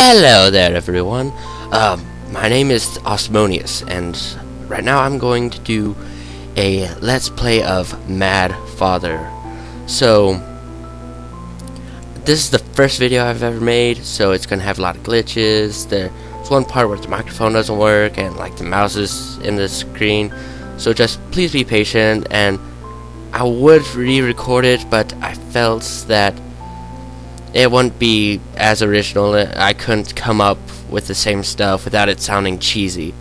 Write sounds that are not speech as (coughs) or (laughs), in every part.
Hello there everyone. Um, my name is Awesmonius and right now I'm going to do a let's play of Mad Father. So this is the first video I've ever made so it's gonna have a lot of glitches. There's one part where the microphone doesn't work and like the mouse is in the screen so just please be patient and I would re-record it but I felt that it wouldn't be as original. I couldn't come up with the same stuff without it sounding cheesy.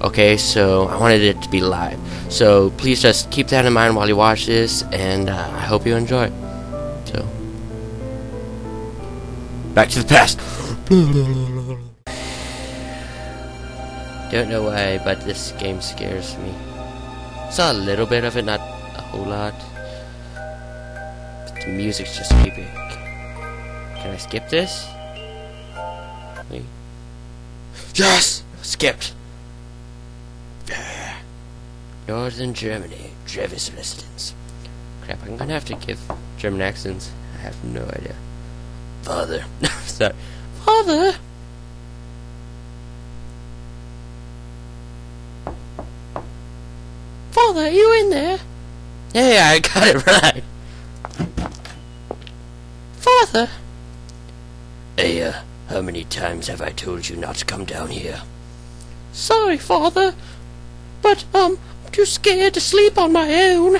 Okay, so I wanted it to be live. So please just keep that in mind while you watch this, and uh, I hope you enjoy. So, back to the past. (laughs) Don't know why, but this game scares me. Saw a little bit of it, not a whole lot. But the music's just creepy. Can I skip this? Wait. Yes! Skipped! Northern Germany, Drevis residence. Crap, I'm gonna have to give German accents. I have no idea. Father. (laughs) Sorry. Father! Father, are you in there? Yeah, I got it (laughs) right. Father! Hey, uh, how many times have I told you not to come down here? Sorry, Father, but, um, I'm too scared to sleep on my own.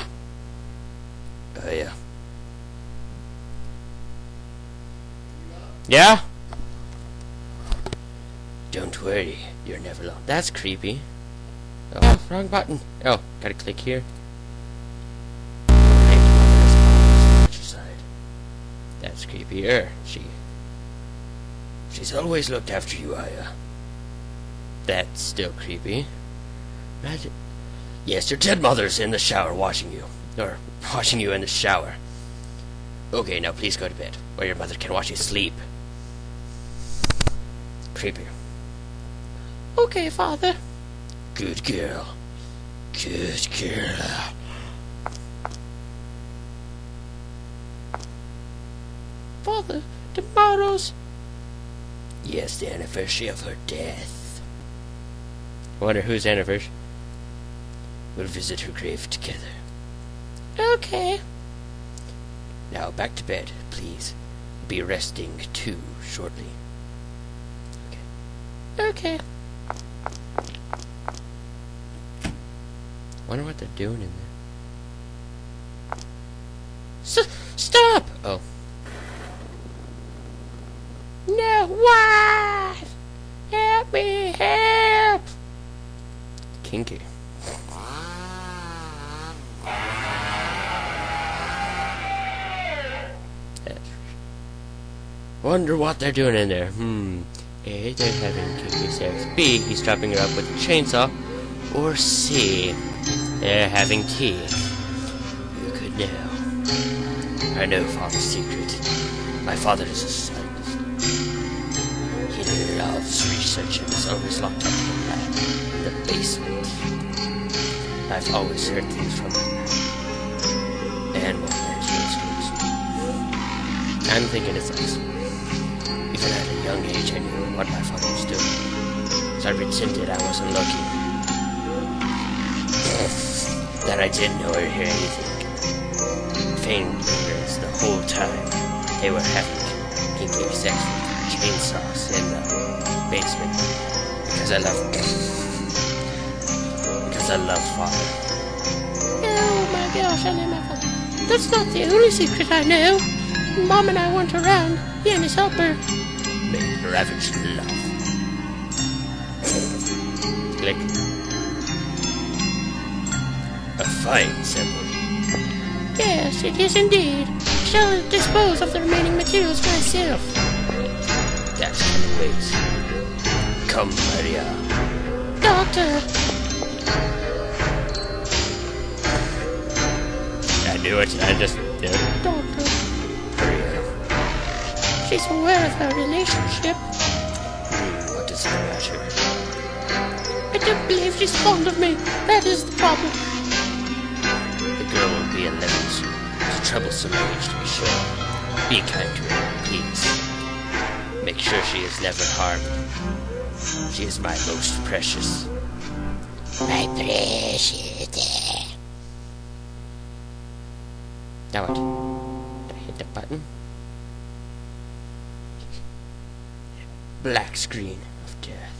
Oh, yeah. Yeah? Don't worry, you're never alone. That's creepy. Oh, wrong button. Oh, gotta click here. That's creepier. She She's always looked after you, Aya. That's still creepy. Imagine. Yes, your dead mother's in the shower washing you. Or washing you in the shower. Okay, now please go to bed, where your mother can watch you sleep. Creepy. Okay, father. Good girl. Good girl. Father, tomorrow's Yes, the anniversary of her death. I wonder whose anniversary? We'll visit her grave together. Okay. Now back to bed, please. Be resting too shortly. Okay. Okay. Wonder what they're doing in there. S stop! Oh. No, what? Help me, help! Kinky. Wonder what they're doing in there. Hmm. A, they're having kinky sex. B, he's chopping her up with a chainsaw. Or C, they're having tea. You could know. I know father's secret. My father is a scientist. He loves researching is always locked up in the lab, the basement. I've always heard things from him. And what there's those I'm thinking it's us. Even at a young age, I knew what my father was doing. So I pretended I wasn't looking. that I didn't know or hear anything. Feigned ignorance the whole time. They were having kinky sex with chainsaws in the basement because I love because I love father. Oh my gosh, I love my father. That's not the only secret I know. Mom and I weren't around. He and his helper made ravaged love. Click. A fine symbol. Yes, it is indeed. I shall dispose of the remaining materials myself. That's the ways. Come, Maria. Doctor! I it. I just did it. Doctor. Maria. She's aware of her relationship. What does it matter? I don't believe she's fond of me. That is the problem. The girl will be 11 soon. It's a troublesome age to be sure. Be kind to her, please. make sure she is never harmed. She is my most precious. My precious. Now what? Did I hit the button? Black screen of death.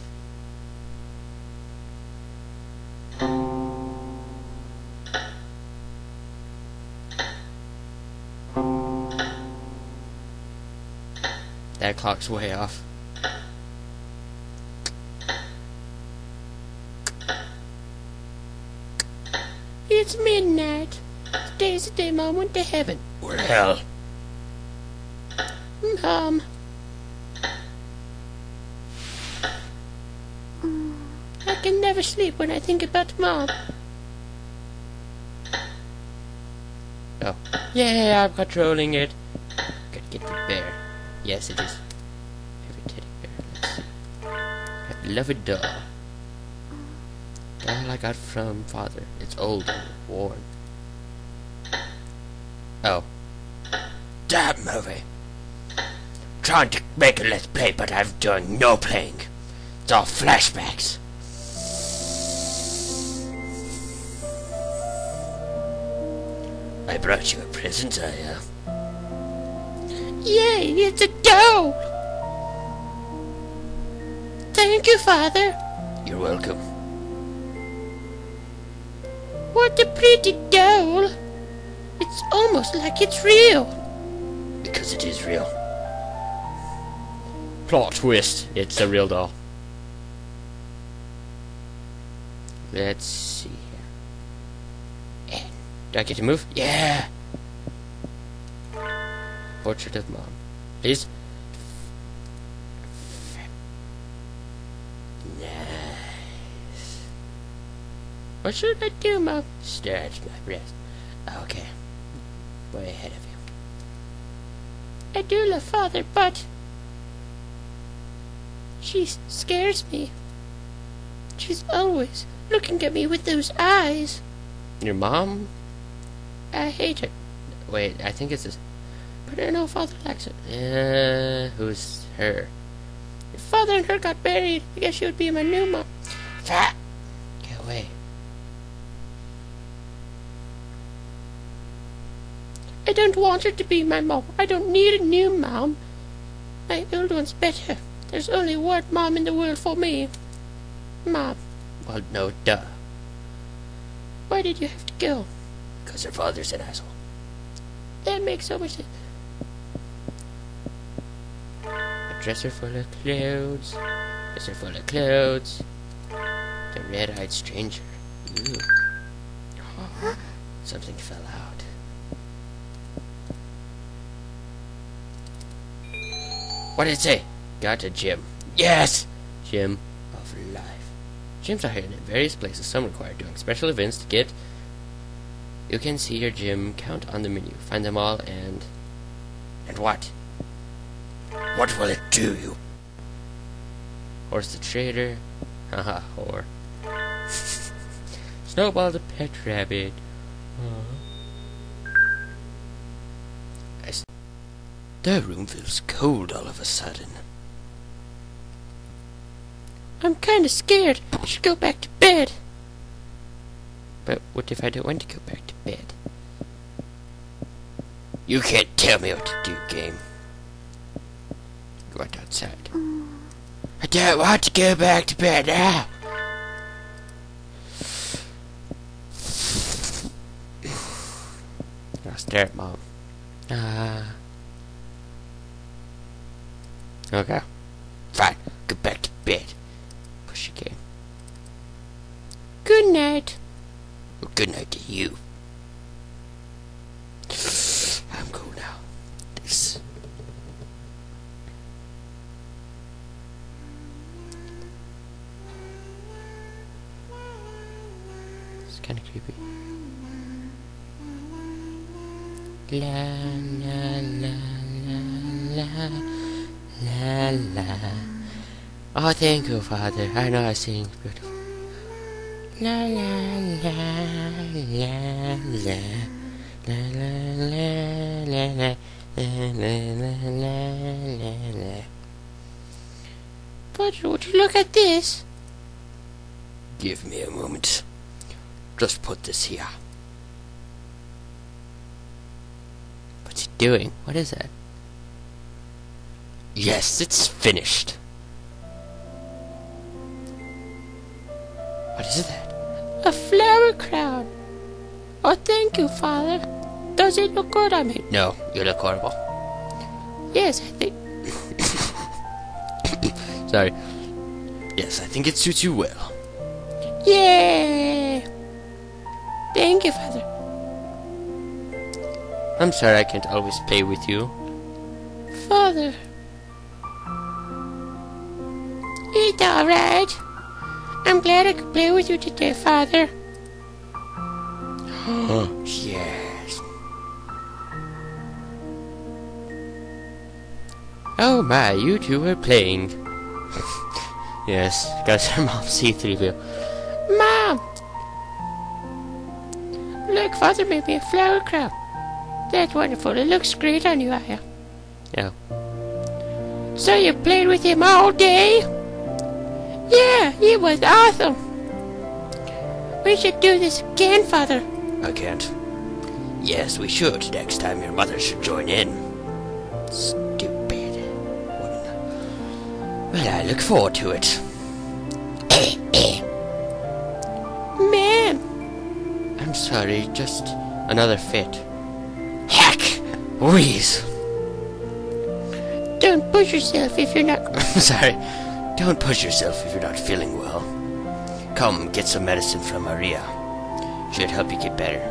That clock's way off. It's midnight. Today's the day Mom went to heaven. Or hell. Mm, Mom. Mm, I can never sleep when I think about Mom. Oh. Yeah, I'm controlling it. Gotta get the bear. Yes, it is. Favorite teddy bear. Let's see. I love a doll. Doll I got from father. It's old and worn. Oh. That movie. Trying to make a let's play, but I've done no playing. It's all flashbacks. I brought you a present, I, uh... Yay, it's a doll! Thank you, Father. You're welcome. What a pretty doll. It's almost like it's real. Because it is real. Plot twist. It's a real doll. Let's see here. Do I get to move? Yeah! Portrait of mom. Please? Nice. What should I do, Mom? Stretch my breast. Okay. Way ahead of you. I do love Father, but... She scares me. She's always looking at me with those eyes. Your mom? I hate her, Wait, I think it's this. but I know Father likes her. Uh, who's her? If Father and her got married, I guess she would be my new mom. Get away. Don't want her to be my mom. I don't need a new mom. My old one's better. There's only one mom in the world for me. Mom, Well, no, duh. why did you have to go? Because her father's an asshole. That makes so much sense. A dresser full of clothes. A Dresser full of clothes. The red-eyed stranger. Ooh. (gasps) Something fell out. What did it say? Got a gym. Yes! Gym of life. Gyms are hidden in various places. Some require doing special events to get. You can see your gym count on the menu. Find them all and. And what? What will it do you? Horse the trader. Haha, whore. (laughs) Snowball the pet rabbit. The room feels cold all of a sudden. I'm kinda scared. I should go back to bed. But what if I don't want to go back to bed? You can't tell me what to do, game. Go out outside. I don't want to go back to bed now. I'll stare at mom. Ah. Okay. Fine. Go back to bed. Push game. Good night. Well, good night to you. I'm cool now. This. It's kind of creepy. La la la la la la la. Oh, thank you, Father. I know I sing beautiful. La la la la la la la la la la la la Father, would you look at this? Give me a moment. Just put this here. What's he doing? What is that? Yes, it's finished. What is that? A flower crown. Oh, thank you, Father. Does it look good on me? No, you look horrible. Yes, I think. (coughs) Sorry. Yes, I think it suits you well. Yay! Thank you, Father. I'm sorry I can't always play with you. Father. It's alright. I'm glad I could play with you today, Father. Oh yes. Oh my, you two are playing. (laughs) yes, because her mom C3PO. Mom! Look, Father made me a flower crown. That's wonderful. It looks great on you, Aya. Yeah. So you played with him all day? Yeah, it was awesome. We should do this again, Father. I can't. Yes, we should. Next time your mother should join in. Stupid woman. Well, I look forward to it. (coughs) Man, I'm sorry, just another fit. Heck! Wheeze! don't push yourself if you're not. (laughs) I'm sorry. Don't push yourself if you're not feeling well. Come, get some medicine from Maria. Should help you get better.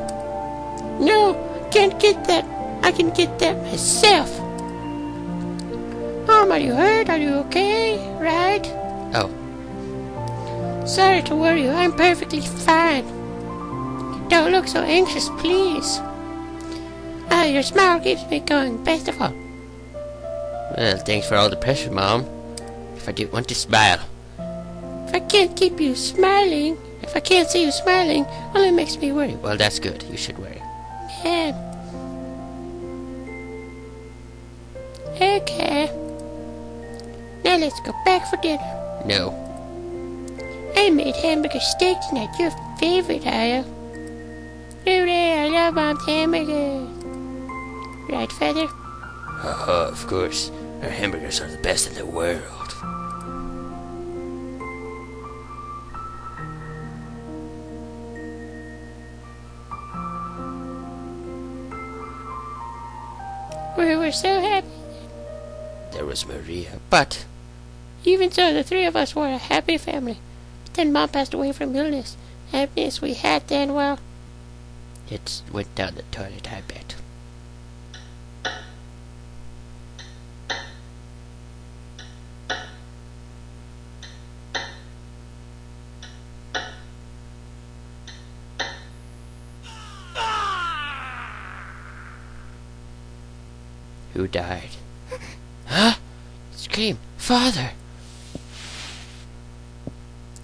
No, can't get that. I can get that myself. Mom, are you hurt? Are you okay? Right? Oh, Sorry to worry you. I'm perfectly fine. Don't look so anxious, please. Ah, your smile keeps me going, best of all. well, thanks for all the pressure, Mom. If I do want to smile. If I can't keep you smiling, if I can't see you smiling, well, it makes me worry. Well, that's good. You should worry. Yeah. Okay. Now let's go back for dinner. No. I made hamburger steak tonight. Your favorite, Aya. Rudy, I love Mom's hamburgers. Right, Feather? Uh, of course. Our hamburgers are the best in the world. Were so happy. There was Maria, but Even so, the three of us were a happy family. Then Mom passed away from illness. Happiness we had then, well, it went down the toilet, I bet. Who died? Huh? Scream! Father!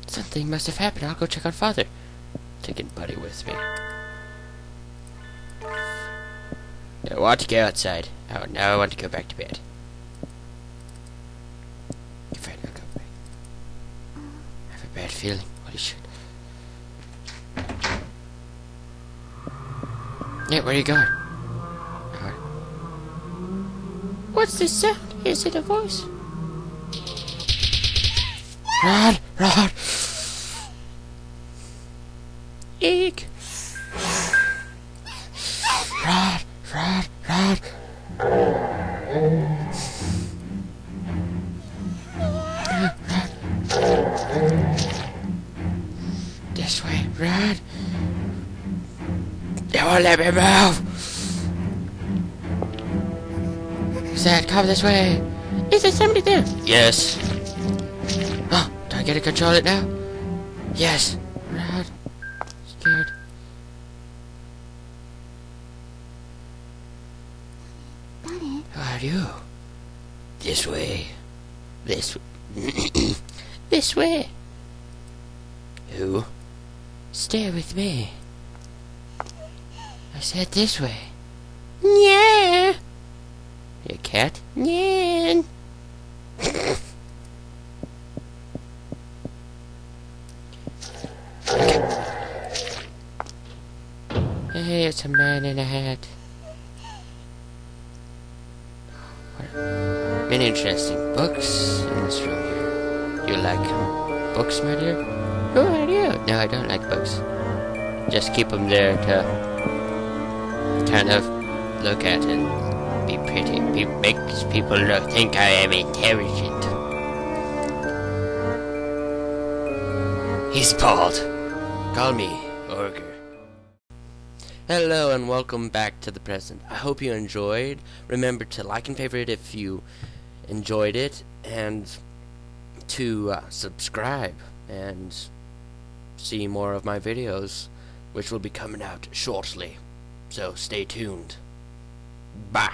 Something must have happened. I'll go check on Father. Taking Buddy with me. I want to go outside. Oh, now I want to go back to bed. If I don't go back. I have a bad feeling. Holy shit. Yeah, where are you going? What's this sound? Is it a voice? Run! Run! Eek. Run! Run! Run! This way, run! They won't let me move! Come this way! Is there somebody there? Yes. Oh, do I get to control it now? Yes. Run. Scared. Who are you? This way. This. (coughs) This way. Who? Stay with me. I said this way a cat? Nyan. hey, it's a man in a hat. Many interesting books in this room here. You like books, my dear? Oh, are you? No, I don't like books. Just keep them there to kind of look at and be pretty. Makes people think I am intelligent. He's bald. Call me Ogre. Hello and welcome back to the present. I hope you enjoyed. Remember to like and favorite if you enjoyed it, and to uh, subscribe and see more of my videos, which will be coming out shortly. So stay tuned. Bye.